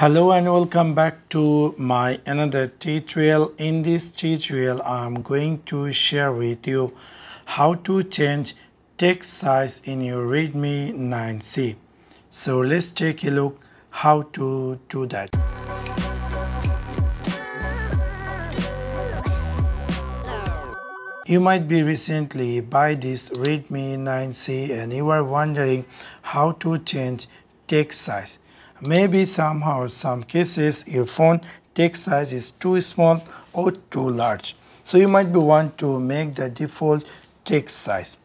hello and welcome back to my another tutorial in this tutorial i'm going to share with you how to change text size in your redmi 9c so let's take a look how to do that. You might be recently buy this redmi 9c and you are wondering how to change text size Maybe somehow some cases your phone text size is too small or too large. So you might be want to make the default text size.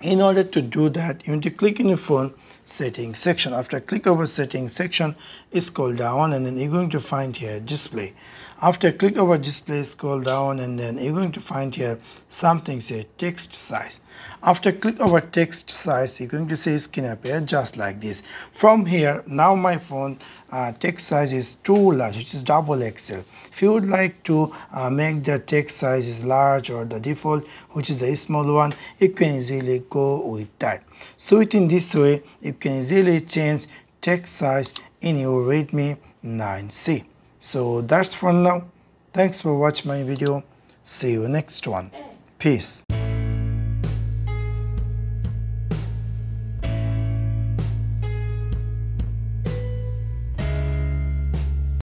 In order to do that, you need to click in your phone settings section. After click over settings section, scroll down and then you're going to find here display. After click over display, scroll down and then you're going to find here something say text size. After click over text size, you're going to see skin appear just like this. From here, now my phone uh, text size is too large, which is double XL. If you would like to uh, make the text size is large or the default, which is the small one, you can easily go with that. So it in this way, you can easily change text size in your Redmi 9C so that's for now. Thanks for watching my video. See you next one. Peace